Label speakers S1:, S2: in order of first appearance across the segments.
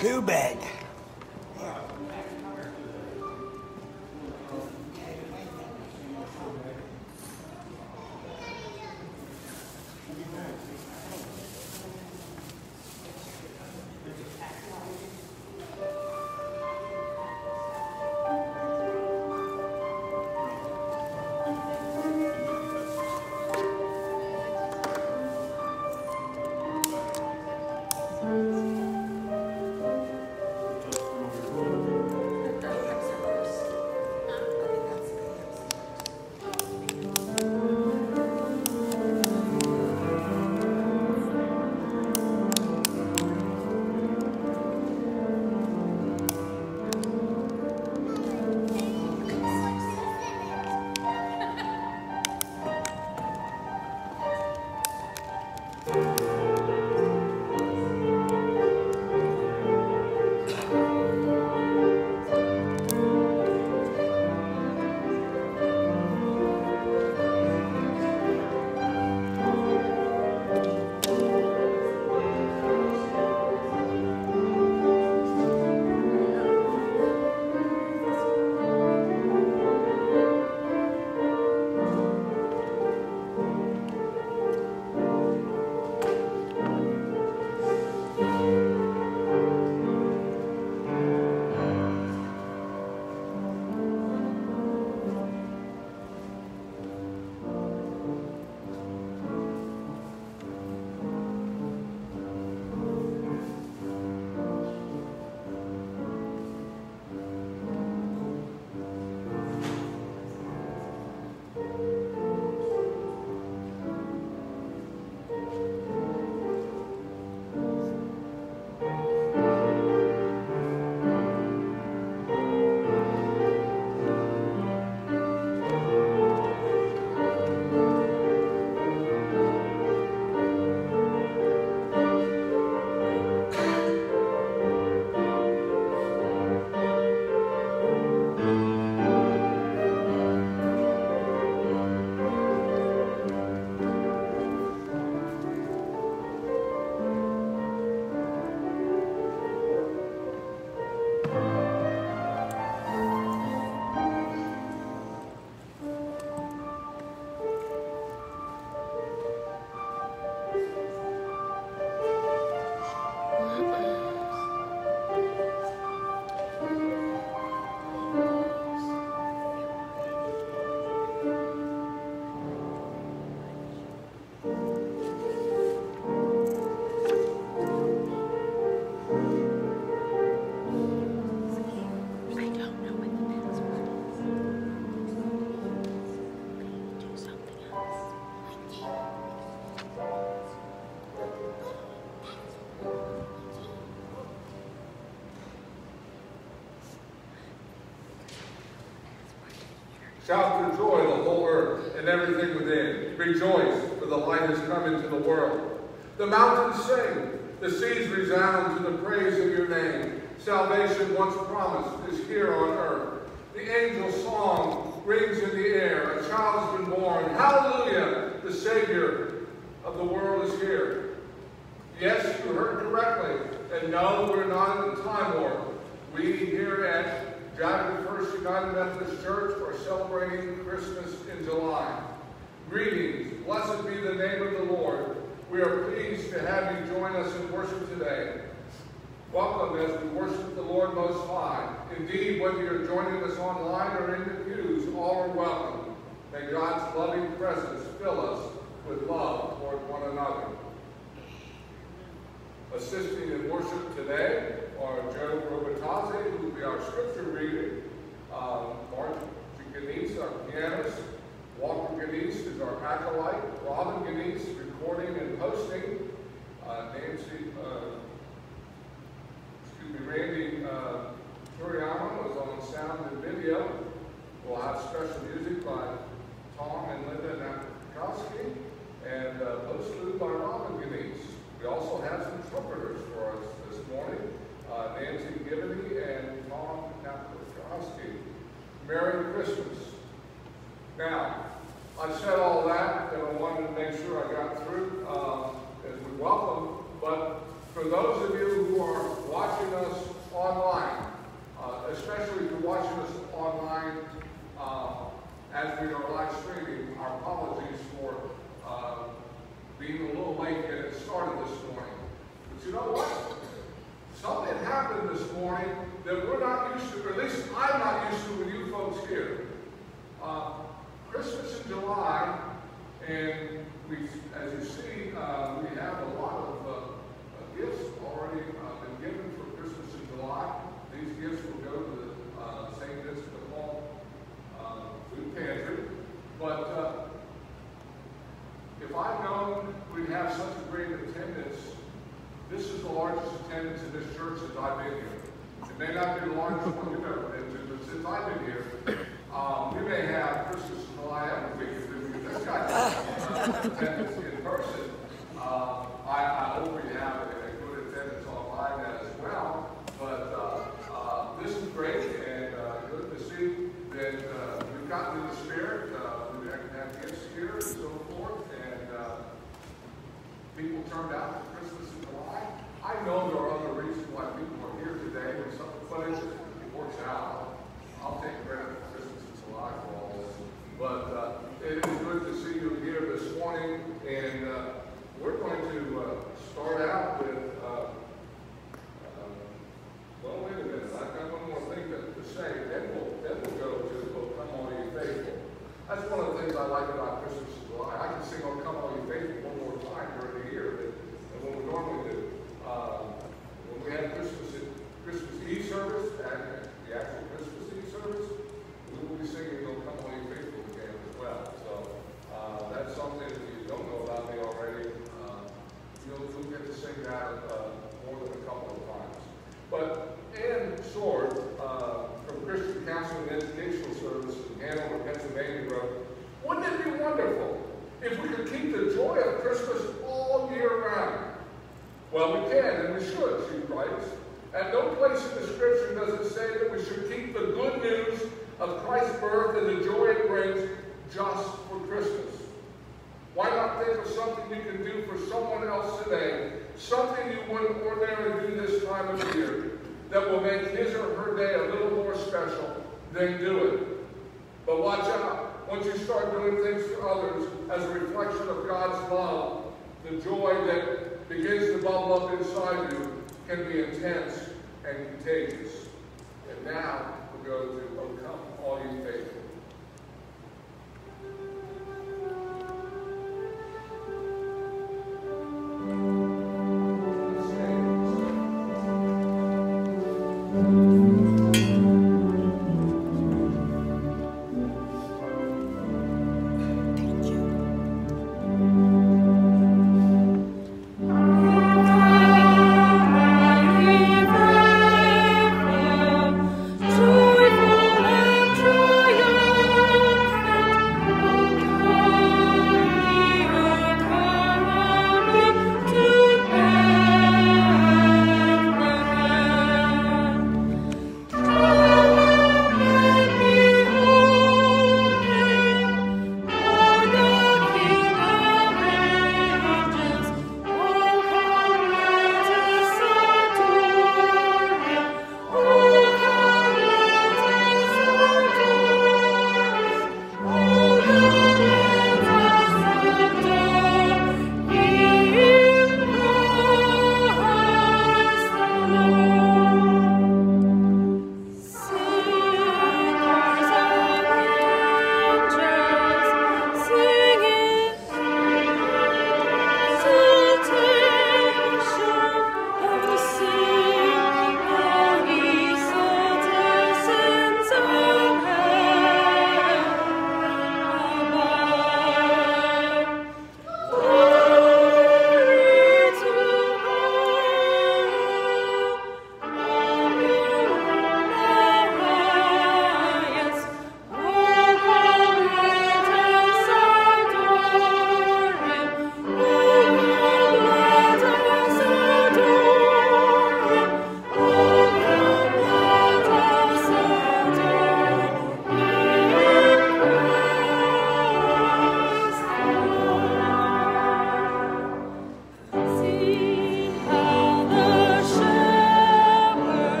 S1: Too bad.
S2: Shout for joy, the whole earth, and everything within. Rejoice, for the light has come into the world. The mountains sing, the seas resound to the praise of your name. Salvation once promised is here on earth. The angel's song rings in the air. A child has been born. Hallelujah! The Savior of the world is here. Yes, you heard correctly. And no, we're not in the time warp. We here at Jaggard First United Methodist Church are celebrating Christmas in July. Greetings. Blessed be the name of the Lord. We are pleased to have you join us in worship today. Welcome as we worship the Lord Most High. Indeed, whether you're joining us online or in the pews, all are welcome. May God's loving presence fill us with love toward one another. Assisting in worship today are Joe Robitaze, who will be our scripture reader. Um, Mark Ganese, our pianist. Walker Ganese is our acolyte. Robin Ganese, recording and hosting. Uh, Nancy, uh, excuse me, Randy uh, is on sound and video. We'll have special music by Tom and Linda Napkowski and uh, post by Robin Ganese. We also have some trumpeters for us this morning, uh, Nancy Givney and Tom Napkowski. Merry Christmas. Now, I said all that, and I wanted to make sure I got through uh, as we welcome, but for those of you who are watching us online, uh, especially if you're watching us online uh, as we are live streaming, our apologies for uh, being a little late getting started this morning. But you know what? Something happened this morning that we're not used to, or at least I'm not used to with you folks here. Uh, Christmas in July, and we, as you see, uh, we have a lot of uh, uh, gifts already uh, been given for Christmas in July. These gifts will go to the uh, St. Vincent de Paul Food Pantry. But if I'd known we'd have such a great attendance, this is the largest attendance in this church since I've been here. It may not be the largest one you've ever been to, but since I've been here, um, we may have Christmas in July every week if we get this guy uh, attendance in person. Uh, I, I hope we have a, a good attendance online as well. But uh, uh, this is great and uh, good to see that uh, we've gotten in the spirit. Uh, we have, have gifts here and so forth. And uh, people turned out for Christmas in July. I know there are other reasons why people are here today, and some, but it, just, it works out. I'll take credit for Christmas in July for all this. But uh, it is good to see you here this morning, and uh, we're going to uh, start out with, uh, uh, well, wait a minute, I've got one more thing to, to say, then we'll, then we'll go to, oh, come all you faithful. That's one of the things I like about Christmas in July. I can sing, oh, come all you faithful one more time during the year than, than what we normally do. Um, when we had Christmas, Christmas Eve service, and the actual Christmas Eve service, we will be singing, oh, come all you faithful again as well. So, uh, that's something that you don't know about me already. Uh, you'll, you'll get to sing that, uh, more than a couple of times. But Ann Sword, uh, from Christian Counseling and Educational Service in Hanover, Pennsylvania, wrote, Wouldn't it be wonderful if we could keep the joy of Christmas all year round? Well, we can and we should, she writes. At no place in the Scripture does it say that we should keep the good news of Christ's birth and the joy it brings just for Christmas. Why not think of something you can do for someone else today, something you wouldn't ordinarily do this time of year, that will make his or her day a little more special, then do it. But watch out. Once you start doing things for others as a reflection of God's love, the joy that begins to bubble up inside you can be intense and contagious. And now we'll go to overcome All You Faithful.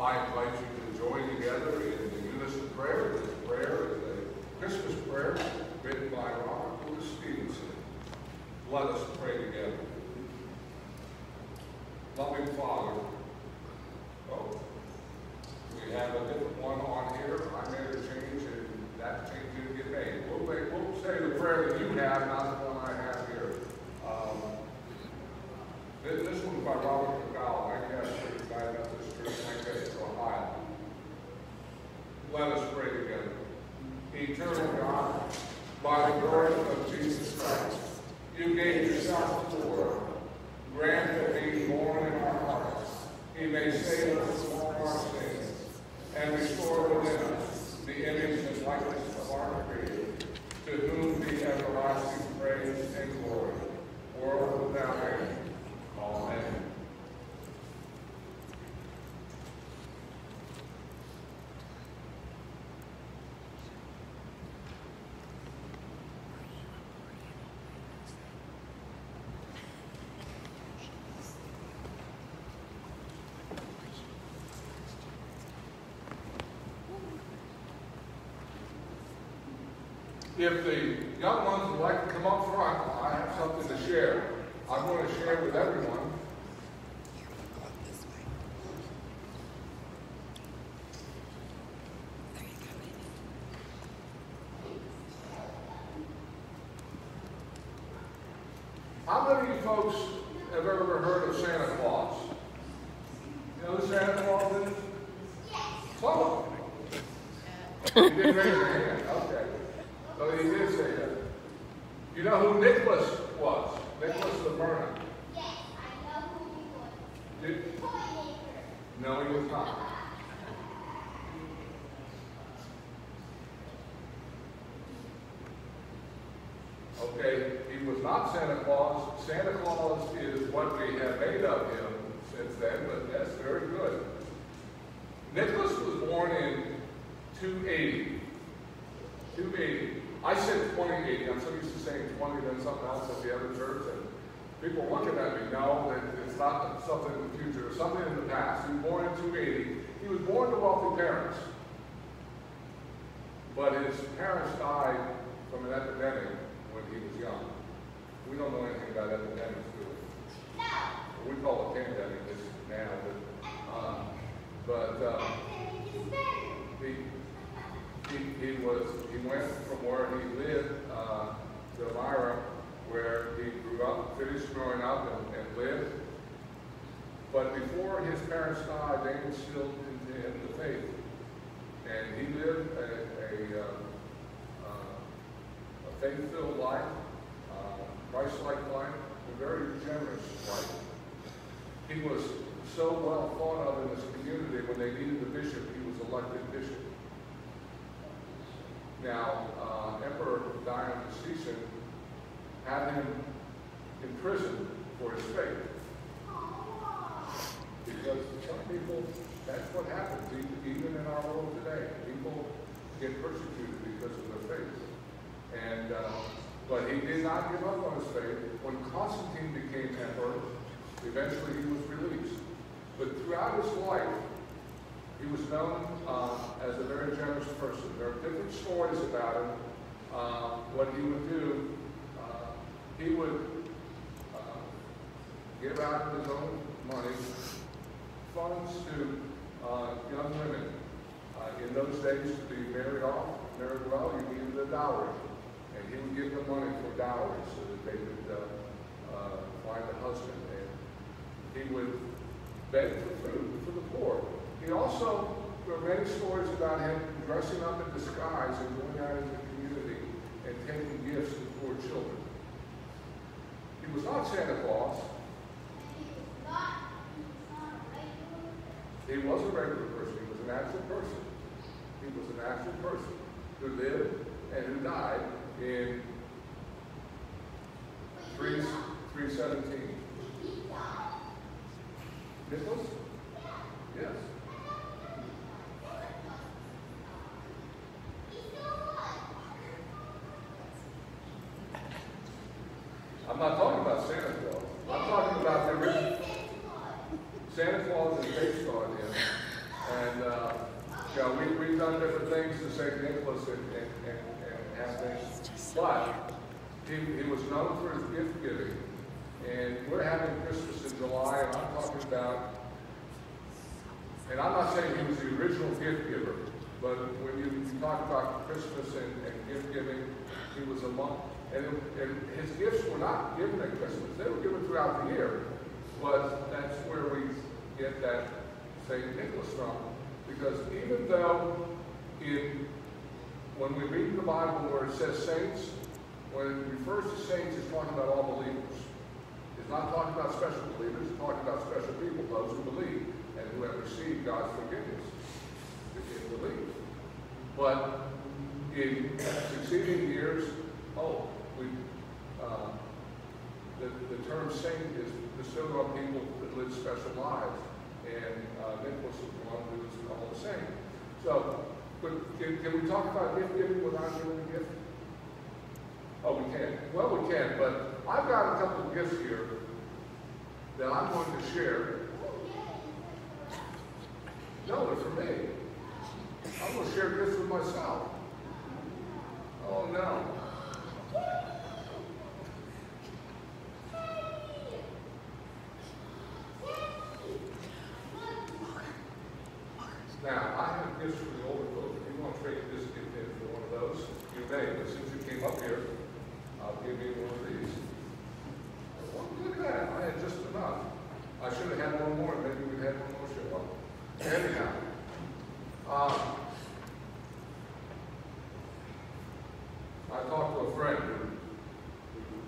S2: I invite you to join together in the unison prayer. This prayer is a Christmas prayer written by Robert Louis Stevenson. Let us pray together. Loving Father, oh, we have a different one on here. I made a change and that change didn't get made. We'll, make, we'll say the prayer that you have, not the one I have here. Um, this, this one's by Robert McDowell, I guess, the guy up the street, I guess, in Ohio. Let us pray together. Eternal God, by the glory of Jesus Christ, you gave yourself to the world. Grant that being born in our hearts, he may save us from all our sins and restore within us the image and likeness of our Creator, to whom be everlasting praise and glory, world without end. Amen. If the young ones would like to come up front, I have something to share. I'm going to share with everyone. How many of you folks have ever heard of Santa Claus? You know who Santa Claus is? Some of you. You didn't raise your hand, okay. So he did say that. You know who Nicholas was? Nicholas the Burner.
S1: Yes, I know who he was.
S2: Did- No, he was not. Okay, he was not Santa Claus. Santa Claus is what we have made of him since then, but that's very good. Nicholas was born in 280. 280. I said 2080. I'm so used to saying 20, then something else at the other church, and people looking at me, no, that it's not something in the future, it's something in the past. He was born in 280. He was born to wealthy parents. But his parents died from an epidemic when he was young. We don't know anything about epidemics, do we?
S1: No.
S2: We call it pandemic this now, but, um, but, uh,
S1: Epidemic is better.
S2: he, he, he was, he went from where he lived, uh, to Elmira, where he grew up, finished growing up and, and lived. But before his parents died, they instilled into him the faith. And he lived a, a, uh, uh, a faith-filled life, uh, Christ-like life, a very generous life. He was so well thought of in this community, when they needed a bishop, he was elected bishop. Now, uh, Emperor Diocletian had him imprisoned for his faith. Because some people, that's what happens, e- even in our world today. People get persecuted because of their faith. And, uh, but he did not give up on his faith. When Constantine became emperor, eventually he was released. But throughout his life, he was known uh, as a very generous person. There are different stories about him. Uh, what he would do, uh, he would uh, give out his own money funds to uh, young women. Uh, in those days, to be married off, married well, you needed a dowry. And he would give them money for dowry so that they could uh, find a husband. And he would beg for food for the poor. He also, there are many stories about him dressing up in disguise and going out into the community and taking gifts to poor children. He was not Santa Claus.
S1: He was a regular
S2: person. He was an actual person. He was an actual person who lived and who died in 3, 317. Nicholas? Yes. I'm not talking about Santa Claus. I'm talking about the original. Santa Claus is based on him. Uh, you know, we, we've done different things to St. Nicholas and, and, and, and have things. But he, he was known for his gift giving. And we're having Christmas in July, and I'm talking about, and I'm not saying he was the original gift giver, but when you, you talk about Christmas and, and gift giving, he was among, and, and his gifts were not given at Christmas, they were given throughout the year. But that's where we get that St. Nicholas from. Because even though in, when we read the Bible where it says saints, when it refers to saints, it's talking about all believers. It's not talking about special believers, it's talking about special people, those who believe and who have received God's forgiveness in belief. But in succeeding years, oh, we, uh, the, the term saint is bestowed on people that live special lives. And uh, Nicholas is one who is called a saint. So, but can, can we talk about gift giving without giving a gift? Oh, we can. Well, we can, but I've got a couple of gifts here that I'm going to share. No, they're for me. I'm going to share gifts with myself. Oh, no. Now, I have gifts for the older folks. If you want to trade this gift in for one of those, you may. But since you came up here, I'll give you one of these. Well, look at that. I had just enough. I should have had one more. Maybe we'd had one more show up. Anyhow. Um, I talked to a friend who,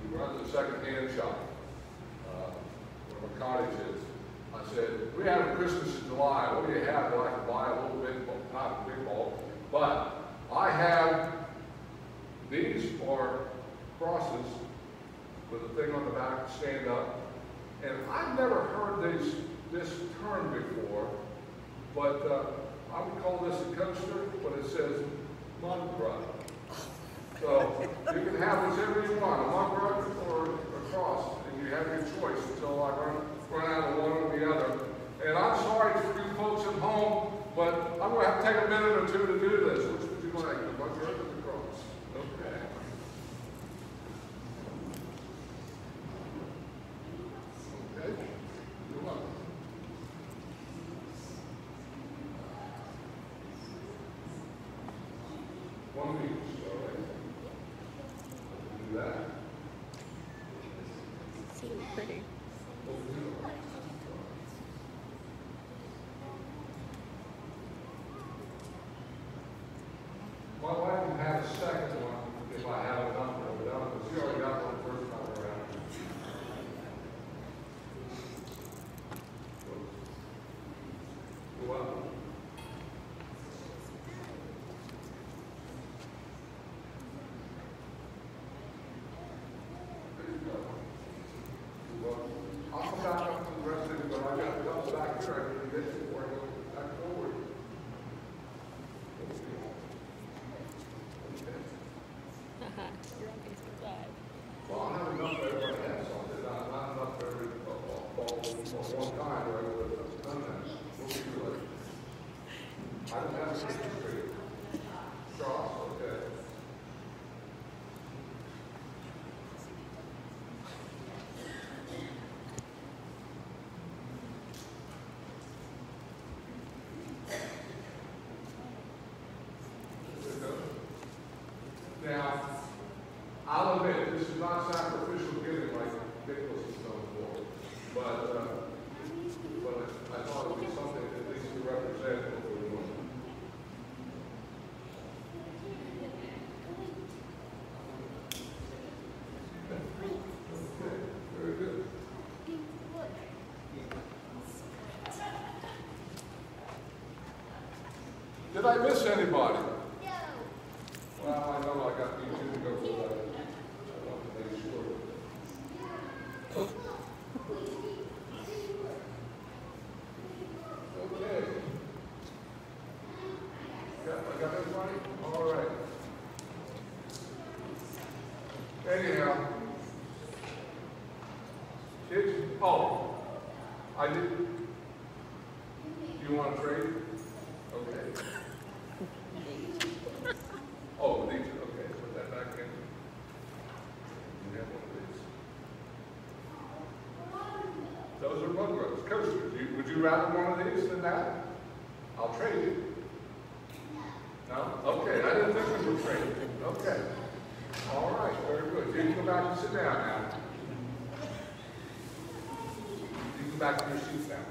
S2: who runs a second-hand shop, uh, where my cottage is. I said, we have Christmas in July. What do you have that I can buy a little bit, not a big bulk, but I have these are crosses with a thing on the back to stand up. And I've never heard this, this term before, but uh, I would call this a coaster, but it says mug rug. So you can have whichever you want, a mug rug or a cross, and you have your choice until I run, run out of one or the other. And I'm sorry for you folks at home, but I'm going to have to take a minute or two to do this. Which would you like, the mug rug or the cross? Okay. Okay. You're welcome. One of each, all right? Do that.
S3: So pretty.
S2: My wife can have a second one if I have enough of it, but she already got one first time around. You're welcome. There you go. You're welcome. I'll come back up to the rest of it, but I got a couple back here I can get you before I go back forward. Okay.
S3: You're on Facebook Live.
S2: Well, I have enough for everybody else, so I did not, not enough for every, all, all, all one time, or I would have done that. We'll be too late. I don't have a Christmas tree. Cross, okay. There we go. Now, I'll admit, this is not sacrificial giving like Nicholas is known for, but, uh, but I thought it would be something at least to represent what we're doing. Okay, very good. Did I miss anybody?
S1: No.
S2: Well, I know I got you two to go for that. I want to make sure. Okay. Got, I got everybody? All right. Anyhow. Kids, oh, I did. You want to trade? Okay. are book coasters. You, would you rather one of these than that? I'll trade you. No? Okay, I didn't think we were trading. Okay. All right, very good. You can go back and sit down now. You can go back to your seats now.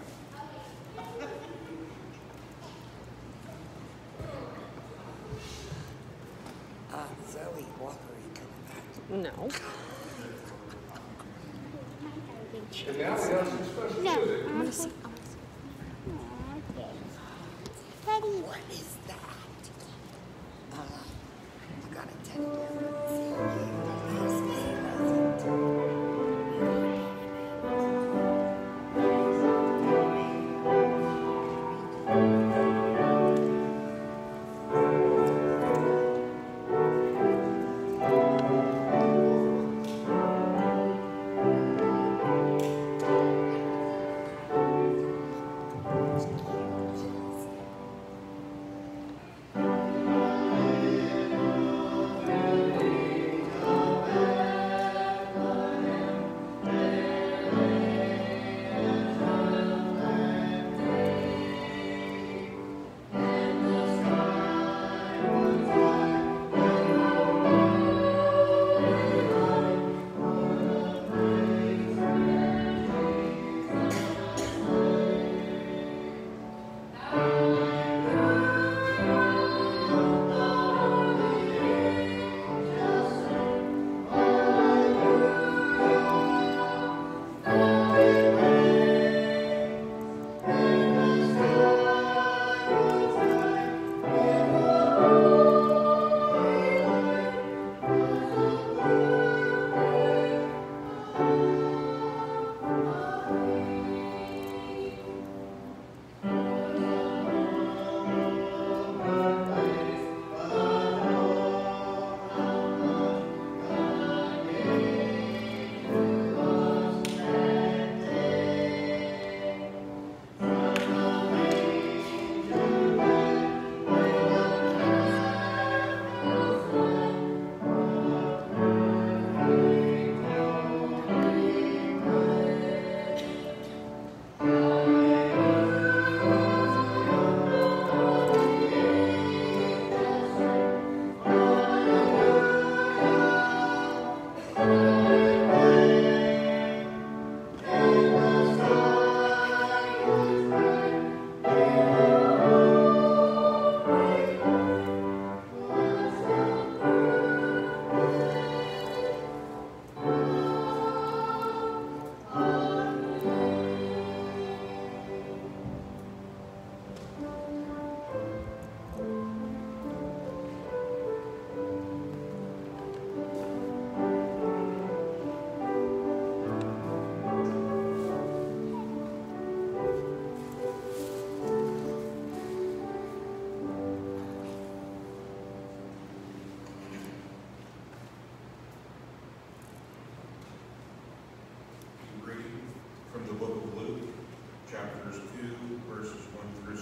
S3: Uh, Zoe Walker, are you coming back?
S4: No.
S2: And now we have some special music.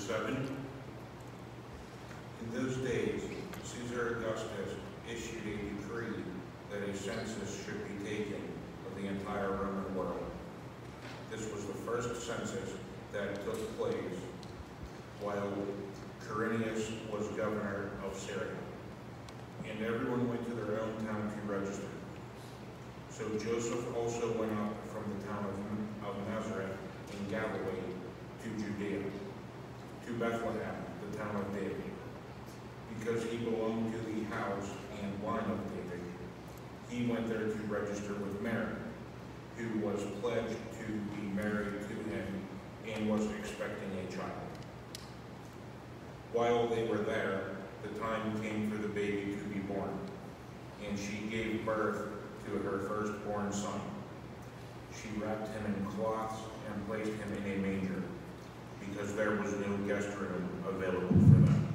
S5: 7. In those days, Caesar Augustus issued a decree that a census should be taken of the entire Roman world. This was the first census that took place while Quirinius was governor of Syria. And everyone went to their own town to register. So Joseph also went up from the town of, of Nazareth in Galilee to Judea, to Bethlehem, the town of David, because he belonged to the house and line of David. He went there to register with Mary, who was pledged to be married to him and was expecting a child. While they were there, the time came for the baby to be born, and she gave birth to her firstborn son. She wrapped him in cloths and placed him in a manger, because there was no guest room available for them.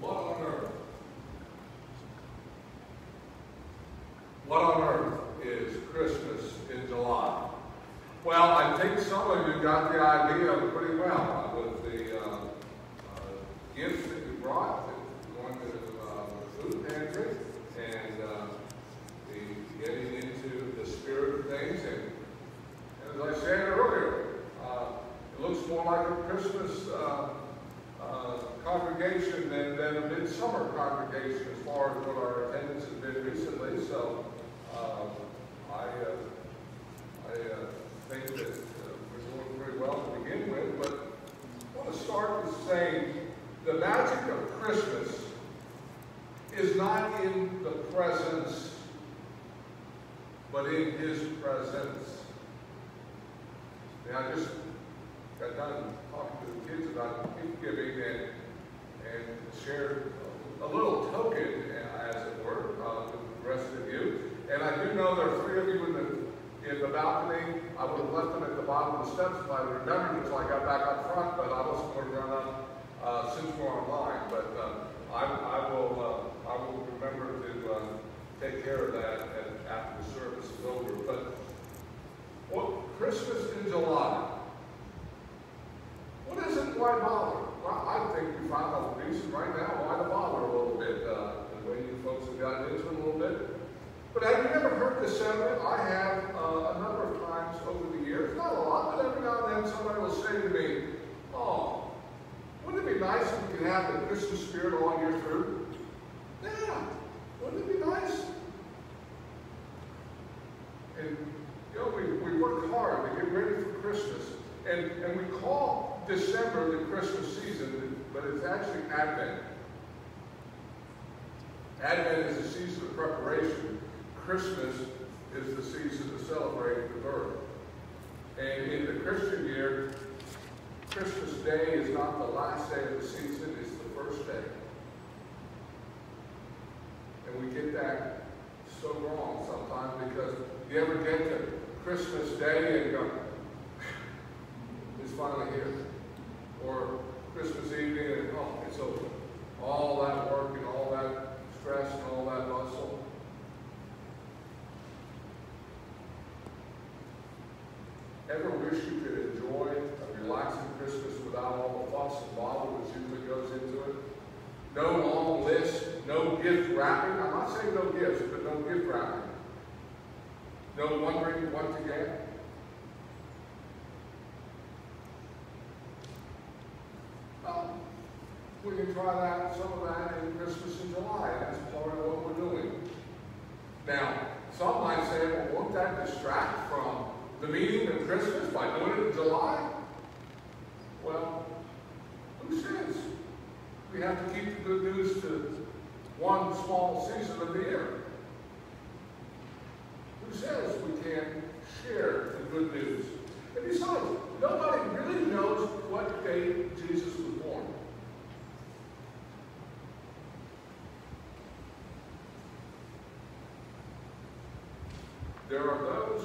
S2: What on earth? What on earth is Christmas in July? Well, I think some of you got the idea pretty well, I would congregation than, than a midsummer congregation as far as what our attendance has been recently. So um, I, uh, I uh, think that uh, we're doing pretty well to begin with. But I want to start with saying the magic of Christmas is not in the presents, but in His presence. Now, I just got done talking to the kids about gift giving and, and shared a little token, as it were, uh, with the rest of you. And I do know there are three of you in the, in the balcony. I would have left them at the bottom of the steps if I remembered until I got back up front, but I wasn't going to run up uh, since we're online. But uh, I, I, will, uh, I will remember to uh, take care of that after the service is over. But well, Christmas in July. What is it? Why bother? Well, I think we found out the reason right now why to bother a little bit, uh, the way you folks have gotten into it a little bit. But have you ever heard this sentiment? I have uh, a number of times over the years, not a lot, but every now and then somebody will say to me, oh, wouldn't it be nice if we could have the Christmas spirit all year through? Yeah, wouldn't it be nice? And, you know, we, we work hard to get ready for Christmas. And, and we call December the Christmas season, but it's actually Advent. Advent is a season of preparation. Christmas is the season to celebrate the birth. And in the Christian year, Christmas Day is not the last day of the season, it's the first day. And we get that so wrong sometimes because you ever get to Christmas Day and go, it's finally here. Or Christmas evening and oh, it's over. All that work and all that stress and all that bustle. Ever wish you could enjoy relaxing Christmas without all the fuss and bother that usually goes into it? No long list, no gift wrapping. I'm not saying no gifts, but no gift wrapping. No wondering what to get. Well, we can try that, some of that in Christmas in July. That's part of what we're doing. Now, some might say, well, won't that distract from the meaning of Christmas by doing it in July? Well, who says? We have to keep the good news to one small season of the year. Who says we can't share the good news? And besides, nobody really knows what day Jesus was born. There are those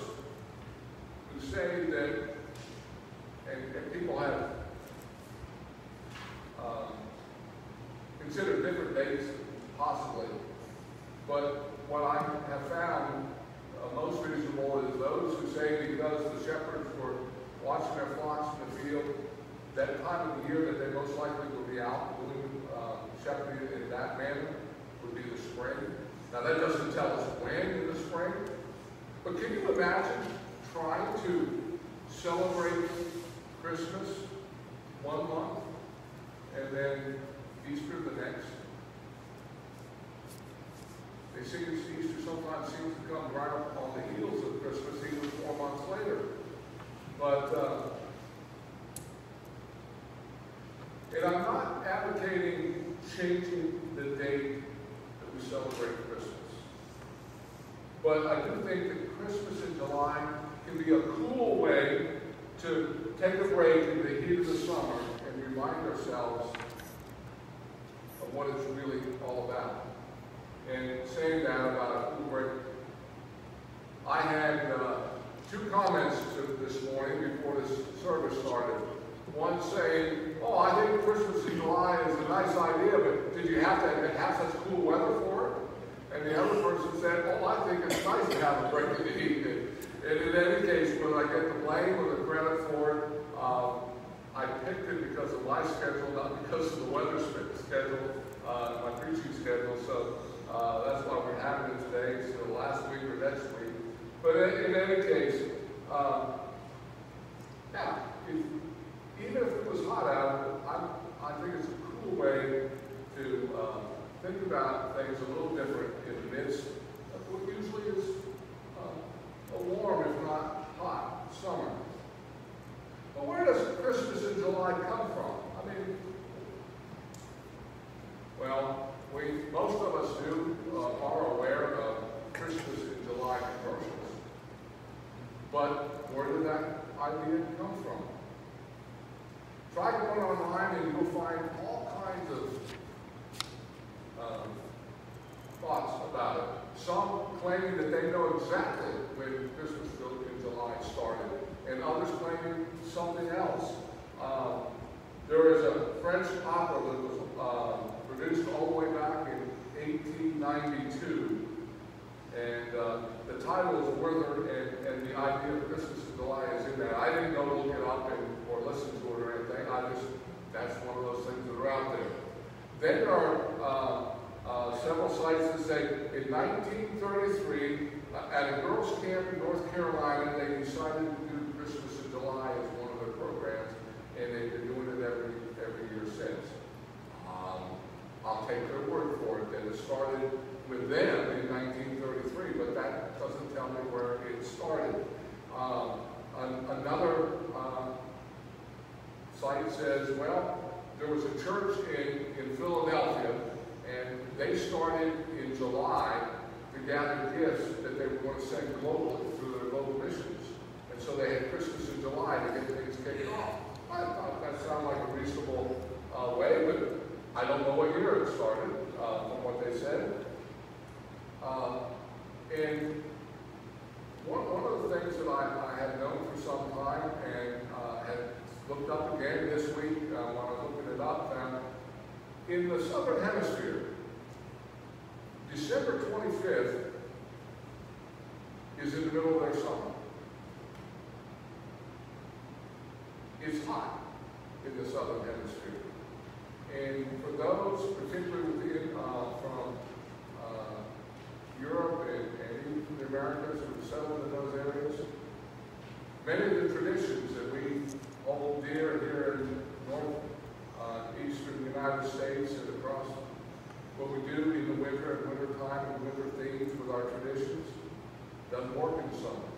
S2: who say that, and, and people have um, considered different dates possibly, but what I have found uh, most reasonable is those who say because the shepherds were watching their flocks in the field, that time of the year that they most likely will be out doing uh, shepherding in that manner would be the spring. Now that doesn't tell us when in the spring, but can you imagine trying to celebrate Christmas one month and then Easter the next? They say Easter sometimes seems to come right up on the heels of Christmas, even four months later. But, uh, and I'm not advocating changing the date that we celebrate Christmas. But I do think that Christmas in July can be a cool way to take a break in the heat of the summer and remind ourselves of what it's really all about. And saying that about break, I had uh, two comments this morning before this service started. One saying, oh, I think Christmas in July is a nice idea, but did you have to have such cool weather for it? And the other person said, oh, I think it's nice to have a break in the heat. And, in any case, whether I get the blame or the credit for it, um, I picked it because of my schedule, not because of the weather schedule, uh, my preaching schedule. So uh, that's why we're having it today, so last week or next week. But in, in any case, uh, yeah, if, even if it was hot out, I, I think it's a cool way to think about things a little different in the midst of what usually is uh, a warm, if not hot, summer. But where does Christmas in July come from? I mean, well, we, most of us do, uh, are aware of Christmas in July commercials. But where did that idea come from? Try going online and you'll find all kinds of um, thoughts about it. Some claiming that they know exactly when Christmas in July started, and others claiming something else. Um, there is a French opera that was uh, produced all the way back in 1892, and uh, the title is Werther, and, and the idea of Christmas in July is in there. I didn't go look it up and, or listen to it or anything. I just, that's one of those things that are out there. Then there are uh, uh, several sites that say in 1933, uh, at a girls' camp in North Carolina, they decided to do As one of their programs, and they've been doing it every every year since. Um, I'll take their word for it that it started with them in 1933, but that doesn't tell me where it started. Um, an, another uh, site says, well, there was a church in, in Philadelphia, and they started in July to gather gifts that they were going to send globally through their global missions. And so they had Christmas in July to get things kicked off. I thought that sounded like a reasonable uh, way, but I don't know what year it started, uh, from what they said. Uh, and one, one of the things that I, I had known for some time and uh, had looked up again this week uh, when I was looking it up, found in the southern hemisphere, December 25th is in the middle of their summer. It's hot in the southern hemisphere. And for those, particularly within, uh, from uh, Europe and, and even the Americas who settled in those areas, many of the traditions that we hold dear here in north uh, eastern United States and across what we do in the winter and winter time and winter themes with our traditions doesn't work in the summer.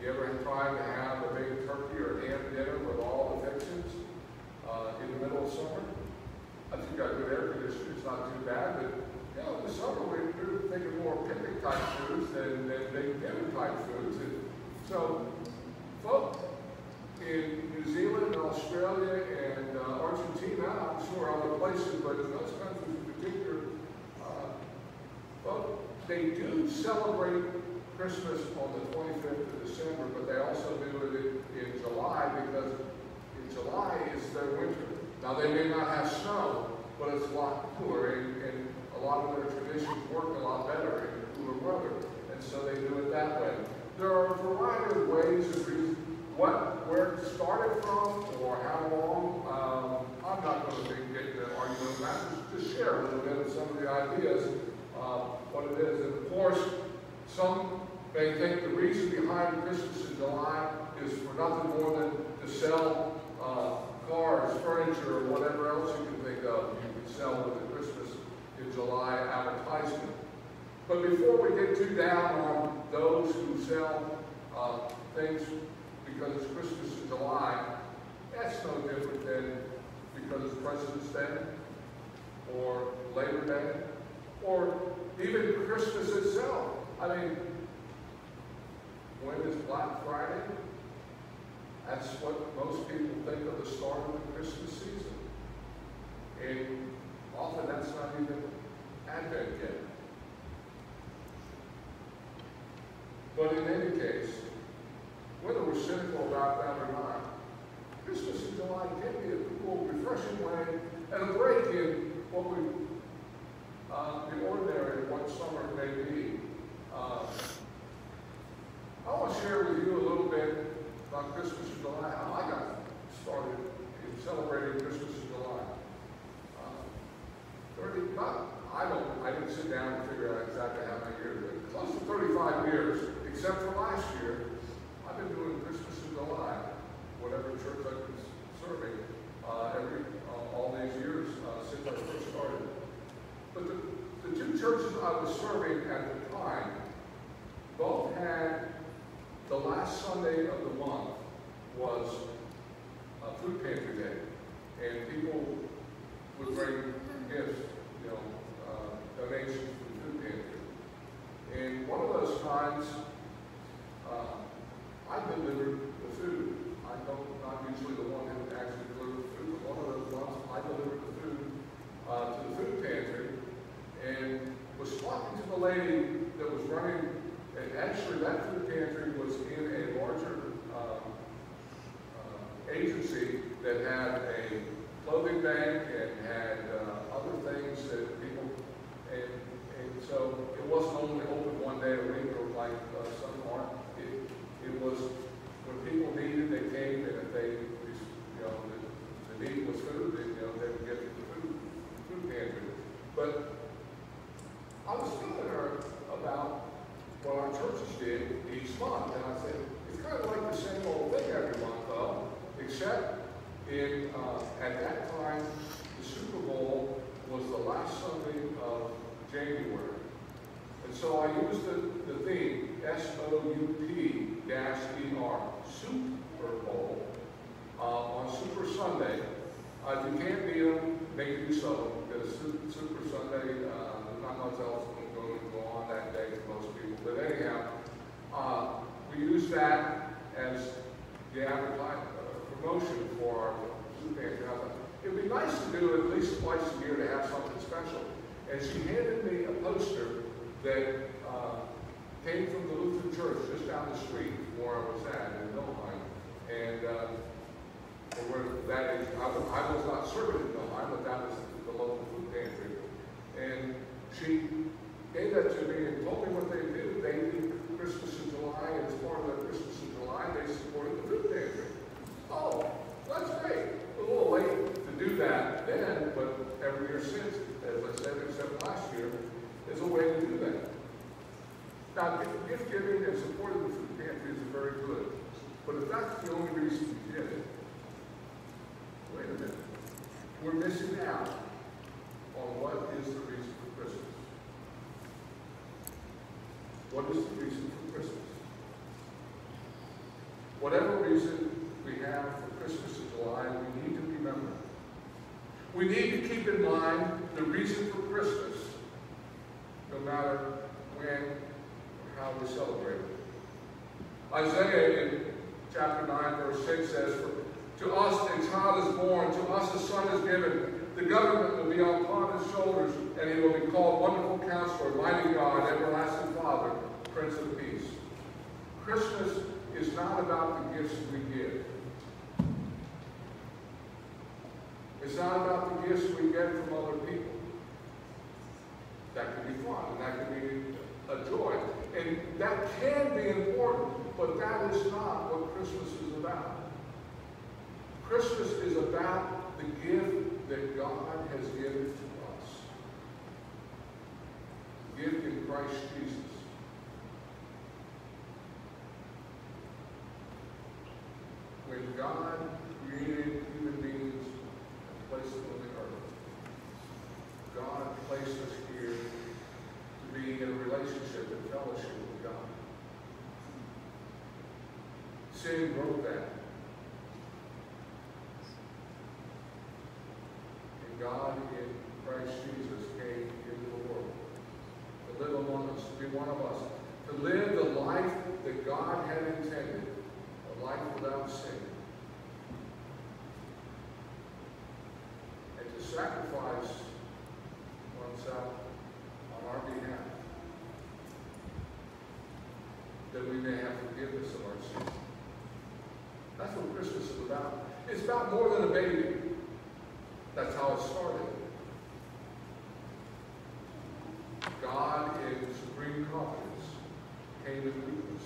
S2: You ever try to have a big turkey or ham dinner with all the fixings uh, in the middle of summer? I think got good air conditioning, it's not too bad, but you know, in the summer we, we're thinking more picnic type foods than, than big dinner type foods. And so, folks in New Zealand, Australia, and uh, Argentina, I'm sure other places, but in those countries in particular, uh, well, they do celebrate Christmas on the 25th of December, but they also do it in, in July because in July is their winter. Now they may not have snow, but it's a lot cooler, and, and a lot of their traditions work a lot better in cooler weather, and so they do it that way. There are a variety of ways of what, where it started from, or how long. Um, I'm not going to get into argument about. Just to share a little bit of some of the ideas, uh, what it is. And of course, some may think the reason behind Christmas in July is for nothing more than to sell uh, cars, furniture, or whatever else you can think of you can sell with a Christmas in July advertisement. But before we get too down on those who sell uh, things because it's Christmas in July, that's no different than because it's President's Day or Labor Day or even Christmas itself. I mean, when is Black Friday? That's what most people think of the start of the Christmas season. And often that's not even Advent yet. But in any case, whether we're cynical about that or not, Christmas in July can be a cool, refreshing way and a break in what we, uh, the ordinary what summer may be. Uh, I want to share with you a little bit about Christmas in July, how I got started in celebrating Christmas in July. Uh, 30, not, I don't, I didn't sit down and figure out exactly how many years, but close to 35 years, except for last year, I've been doing Christmas in July, whatever church I've been serving, uh, every, uh, all these years uh, since I first started. But the, the two churches I was serving at the time, both had the last Sunday of the month was a food pantry day. And people would bring gifts, you know, uh, donations to the food pantry. And one of those times, uh, I delivered but if that's the only reason you did it, wait a minute. We're missing out on what is the reason for Christmas. What is the reason for Christmas? Whatever reason we have for Christmas in July, we need to remember. We need to keep in mind the reason for Christmas, no matter when or how we celebrate it. Isaiah in chapter 9, verse 6 says, To us a child is born, to us a son is given. The government will be upon his shoulders, and he will be called Wonderful Counselor, Mighty God, Everlasting Father, Prince of Peace. Christmas is not about the gifts we give. It's not about the gifts we get from other people. That can be fun, and that can be a joy. And that can be important, but that is not what Christmas is about. Christmas is about the gift that God has given to us. The gift in Christ Jesus. When God created human beings and placed them on the earth, God placed us here to be in a relationship and fellowship Sin broke that. And God in Christ Jesus came into the world to live among us, to be one of us, to live the life that God had intended, a life without sin. And to sacrifice oneself on our behalf, that we may have forgiveness of our sins. That's what Christmas is about. It's about more than a baby. That's how it started. God, in supreme confidence, came in weakness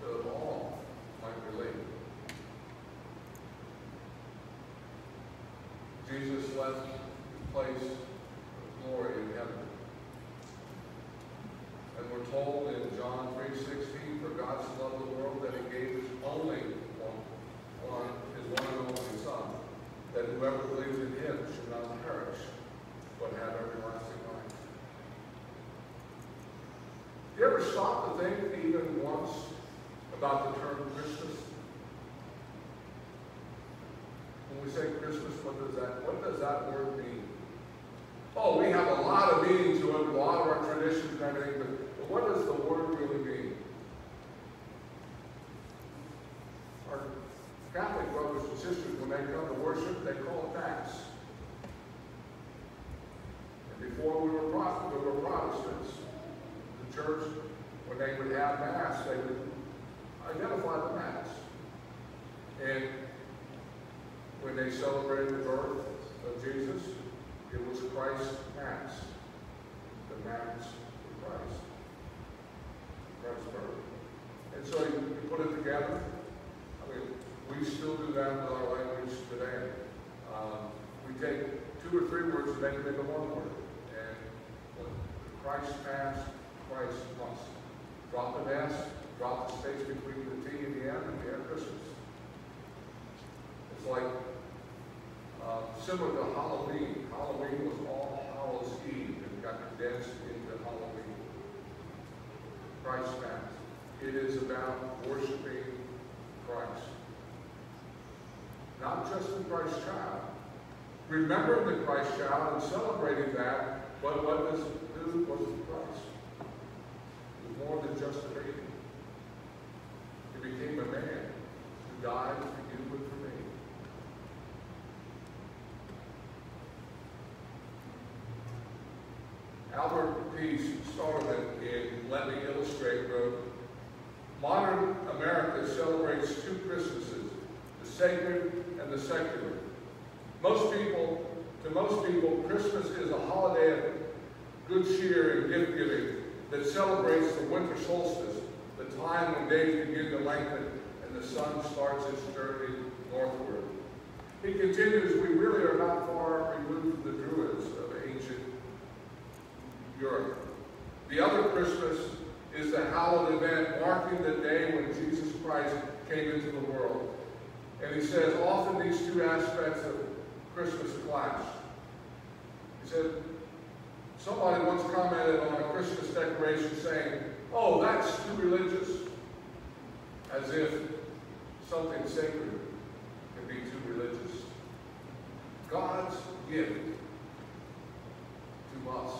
S2: so that all might relate. Jesus left his place of glory in heaven. And we're told in John 3.16, for God so loved the world that he gave his only one, one, his one and only Son, that whoever believes in him should not perish, but have everlasting life. Do you ever stop to think even once about the term Christmas? When we say Christmas, what does that what does that word mean? Oh, we have a lot of meaning to it, a lot of our traditions and everything, but, but what does the word really mean? Our Catholic brothers and sisters, when they come to worship, they call it Mass. And before we were, Pro- we were Protestants, the church, when they would have Mass, they would identify the Mass. And when they celebrated the birth of Jesus, it was Christ's Mass. The Mass of Christ. Christ's birth. And so you, put it together. I mean, we still do that with our language today. Um, we take two or three words and make them into one word. And Christ Mass, Christ must. Drop the S, drop the space between the T and the M, and we have Christmas. It's like similar to Halloween. Halloween was All Hallows Eve and got condensed into Halloween. Christ Mass. It is about worshiping Christ. Not just the Christ child. Remembering the Christ child and celebrating that, but what does? Was Christ? It was more than just a baby. He became a man who died for you and for me. Albert P. Stauderman in Let Me Illustrate wrote, Modern America celebrates two Christmases, the sacred and the secular. Most people, to most people, Christmas is a holiday of good cheer and gift giving that celebrates the winter solstice, the time when days begin to lengthen and the sun starts its journey northward. He continues, we really are not far removed from the Druids Europe. The other Christmas is the hallowed event marking the day when Jesus Christ came into the world. And he says, often these two aspects of Christmas clash. He said, somebody once commented on a Christmas decoration saying, oh, that's too religious. As if something sacred can be too religious. God's gift to us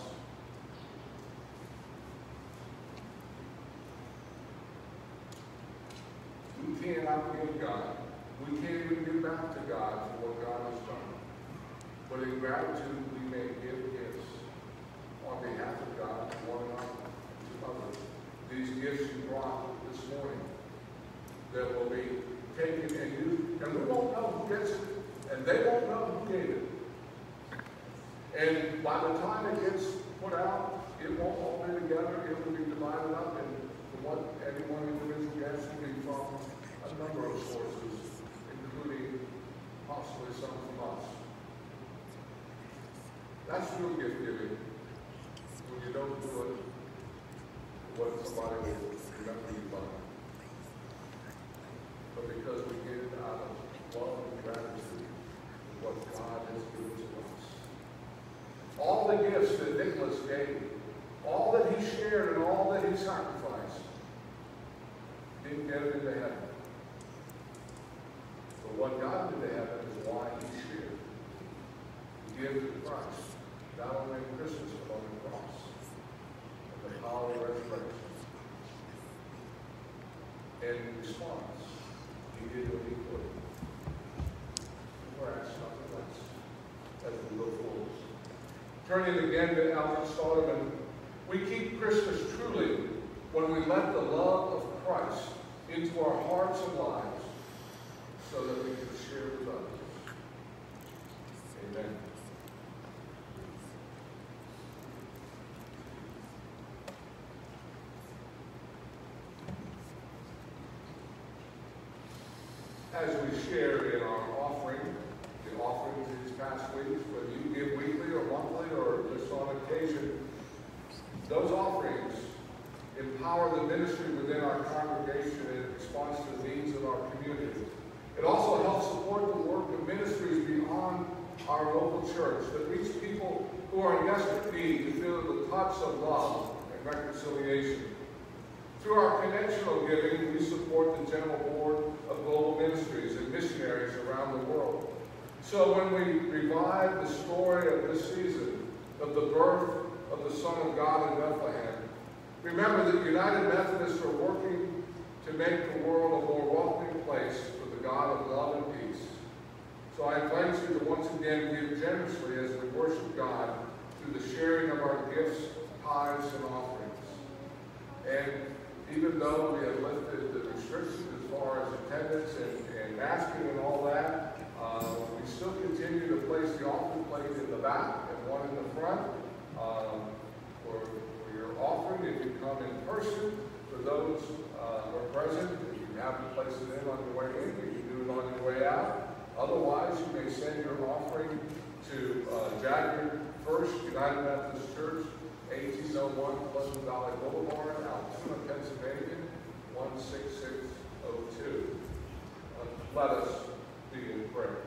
S2: We can't outgive God. We can't even give back to God for what God has done. But in gratitude, we may give gifts on behalf of God to one another, to others. These gifts you brought this morning that will be taken and used, and we won't know who gets it, and they won't know who gave it. And by the time it gets put out, it won't all be together, it will be divided up, and what any one individual gets will be from a number of sources, including possibly some from us. That's real gift giving. When you don't do it, what somebody will remember you by. But because we give it out of love and gratitude for what God has given to us. All the gifts that Nicholas gave, all that he shared and all that he sacrificed, didn't get it into heaven. But what God did to heaven is why he shared. He gave to Christ, not only at Christmas, but on the cross, and the power of resurrection. And in response, he did what he could. We're asked nothing less as we go forward. Turning again to Albert Stauderman, we keep Christmas truly when we let the love of Christ into our hearts and lives so that we can share with others. Amen. As we share in our offering, the offerings these past weeks, whether you give weekly or monthly or just on occasion, those offerings empower the ministry within our congregation in response to the needs of our community. It also helps support the work of ministries beyond our local church that reach people who are in desperate need to feel the touch of love and reconciliation. Through our connectional giving, we support the General Board of Global Ministries and missionaries around the world. So when we revive the story of this season, of the birth of the Son of God in Bethlehem, remember that United Methodists are working to make the world a more welcoming place for the God of love and peace. So I invite you to once again give generously as we worship God through the sharing of our gifts, tithes, and offerings. And even though we have lifted the restrictions as far as attendance and, and masking and all that, uh, we still continue to place the offering plate in the back and one in the front. Um, for, for your offering, if you come in person, for those uh, who are present, if you haven't placed it in on your way in, you can do it on your way out. Otherwise, you may send your offering to uh, Jaggard First United Methodist Church, 1801 Pleasant Valley Boulevard, Pennsylvania, 16602. Uh, let us be in prayer.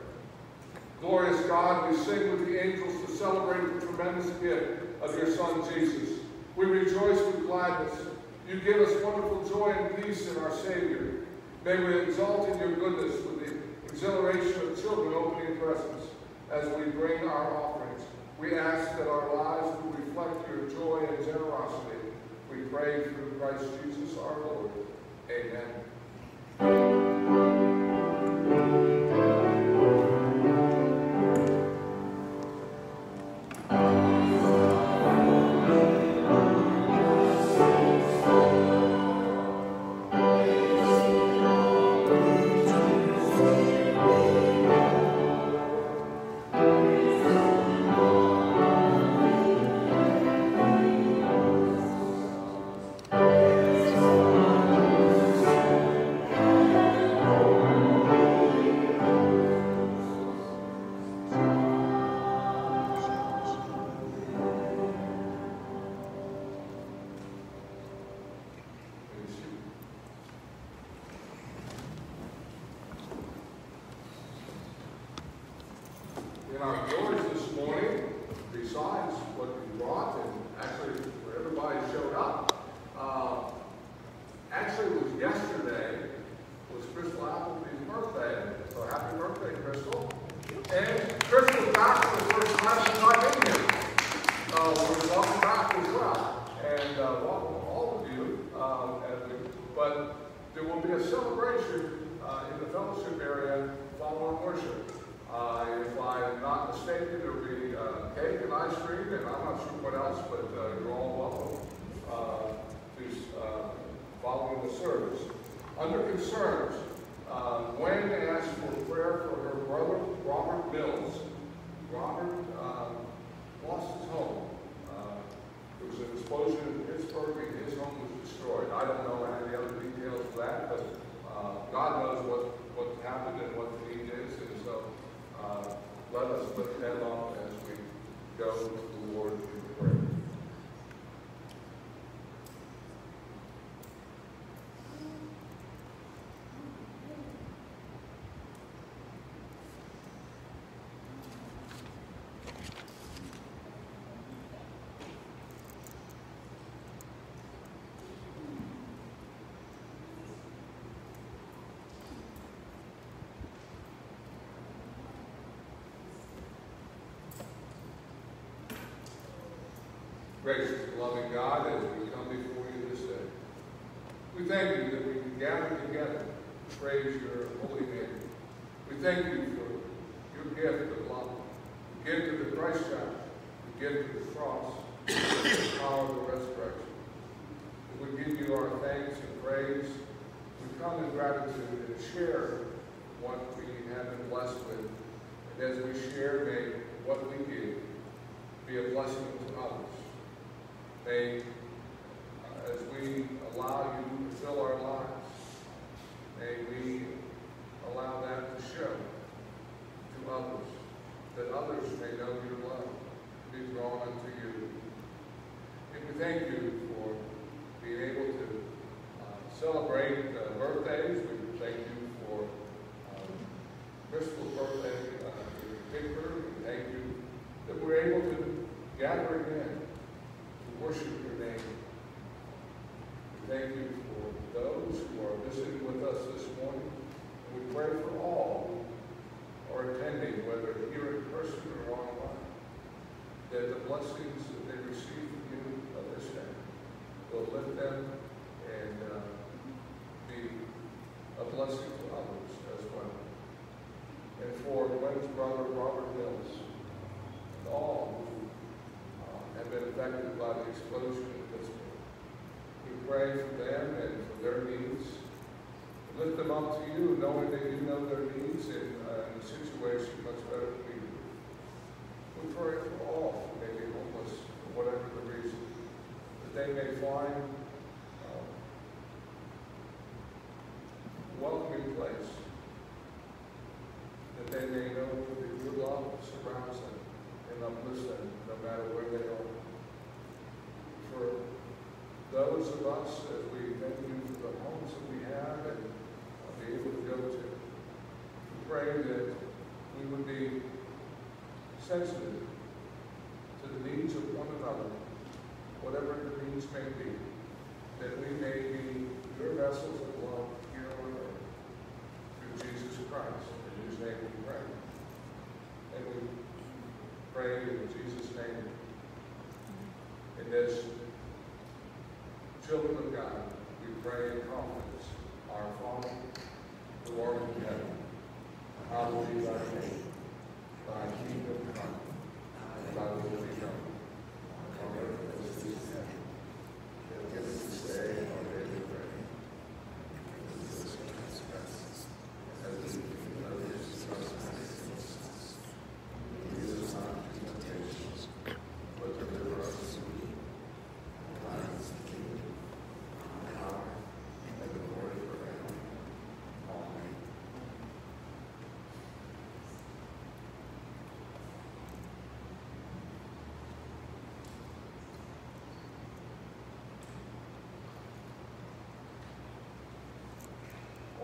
S2: Glorious God, we sing with the angels to celebrate the tremendous gift of your Son, Jesus. We rejoice with gladness. You give us wonderful joy and peace in our Savior. May we exalt in your goodness with the exhilaration of children opening presents as we bring our offerings. We ask that our lives will reflect your joy and generosity. Pray through Christ Jesus our Lord. Amen. Gracious loving God, as we come before you this day, we thank you that we can gather together to praise your holy name. We thank you for your gift of love, the gift of the Christ child, the gift of the cross, the power of the resurrection. We give you our thanks and praise. We come in gratitude and share what we have been blessed with. And as we share, may what we give be a blessing to others. May, uh, as we allow you to fill our lives, may we allow that to show to others, that others may know your love, be drawn unto you. And we thank you for being able to uh, celebrate uh, birthdays. We thank you for um, Crystal's birthday uh, in particular. We thank you that we're able to gather again worship your name. Thank you for those who are visiting with us this morning. We pray for all who are attending, whether here in person or online, that the blessings that they receive from you of this day will lift them and uh, be a blessing to others as well. And for Gwen's brother, Robert Mills, and all have been affected by the explosion in Pittsburgh. We pray for them and for their needs. Lift them up to you, knowing that you know their needs and uh, the situation much better than we do. We pray for all who may be homeless for whatever the reason, that they may find uh, a welcoming place, that they may know that your love surrounds them and uplifts them no matter where they are. For those of us, as we thank you for the homes that we have and be able to go to, we pray that we would be sensitive to the needs of one another, whatever the needs may be, that we may be your vessels of love here on earth through Jesus Christ, in whose name we pray. And we pray in Jesus' name. In this children of God, we pray in confidence, our Father, who art in heaven, hallowed be thy name. Thy kingdom come, thy will be done, on earth as it is in heaven. Give us this day our daily bread. Forgive us our trespasses, as we forgive others who trespass against us. Lead us not into temptation, but deliver us from evil. For thine is the kingdom, the power, and the glory forever. Amen.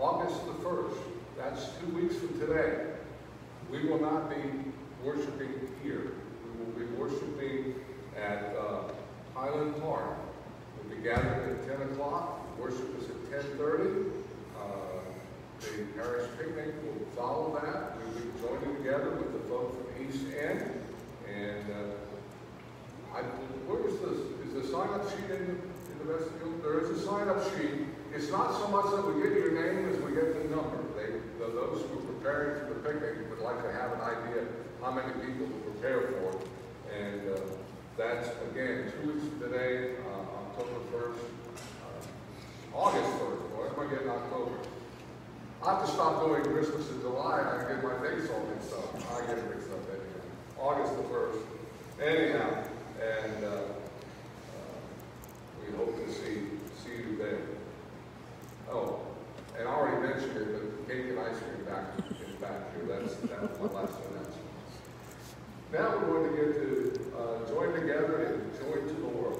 S2: August the 1st, two weeks from today, we will not be worshiping here. We will be worshiping at uh, Highland Park. We'll be gathering at 10 o'clock. Worship is at 10.30. Uh, the parish picnic will follow that. We'll be joining together with the folks from East End. And uh, I, where is this, is the sign-up sheet in, in the vestibule? There is a sign-up sheet. It's not so much that we get your name as we get the number. Those who are preparing for the picnic would like to have an idea how many people to prepare for. And uh, that's, again, two weeks from today, uh, October 1st, uh, August 1st. Boy, am I getting October? I have to stop doing Christmas in July. I get my dates all mixed up. I get mixed up anyhow. August the 1st. Anyhow, and uh, uh, we hope to see, see you there. Oh, and I already mentioned it, but cake and ice cream back, is back here. That's, that's my last announcement. Now we're going to get to uh, join together and join to the world.